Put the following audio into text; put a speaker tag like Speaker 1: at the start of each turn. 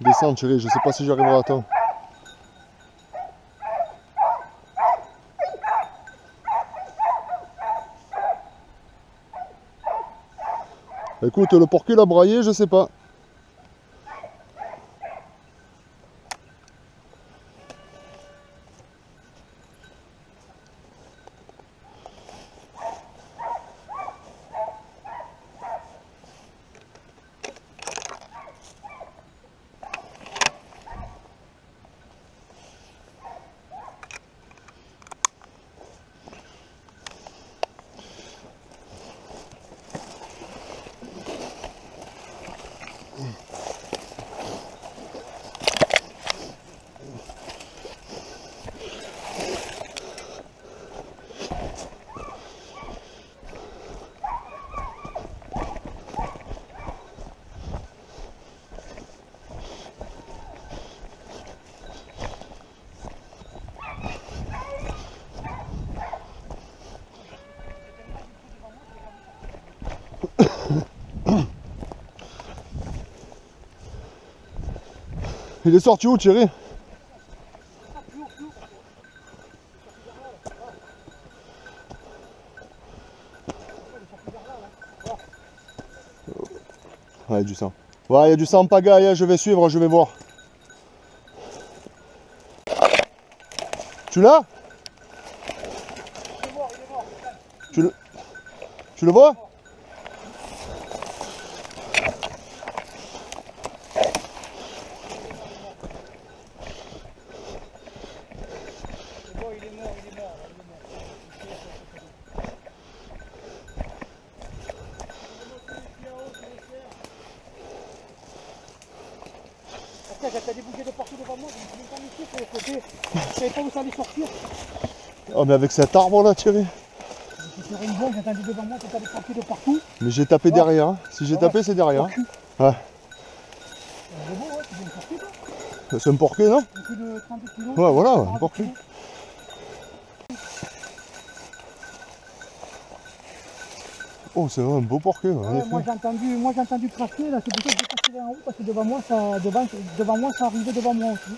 Speaker 1: Descends, Thierry, je sais pas si j'arriverai à temps. Écoute, le porc l'a braillé, je sais pas. Mm. Il est sorti où Thierry? Ouais, il y a du sang. Ouais, il y a du sang pagaille, je vais suivre, je vais voir. Tu l'as? Tu le... Tu le vois
Speaker 2: Bon, il est mort, il est mort, il est mort. J'attends des bouquets de partout devant moi, je me suis même pas sur le côté. Je savais pas où ça allait sortir.
Speaker 1: Oh mais avec cet arbre là Thierry
Speaker 2: Je suis sur une bombe, j'attendais devant moi, t'as des partout de partout.
Speaker 1: Mais j'ai tapé derrière. hein. Si j'ai
Speaker 2: Ah
Speaker 1: tapé c'est derrière.
Speaker 2: Au
Speaker 1: hein.
Speaker 2: cul.
Speaker 1: Ouais.
Speaker 2: C'est beau, ouais, tu viens de sortir, toi.
Speaker 1: C'est un porquet non?
Speaker 2: Coup de 30 kilos.
Speaker 1: Ouais, voilà,
Speaker 2: 40
Speaker 1: un porquet. Oh c'est un beau
Speaker 2: Ouais,
Speaker 1: effet.
Speaker 2: moi j'ai entendu, moi j'ai entendu craquer là, c'est pour ça que j'ai passé en haut parce que devant moi ça, devant, devant moi ça arrivait devant moi aussi.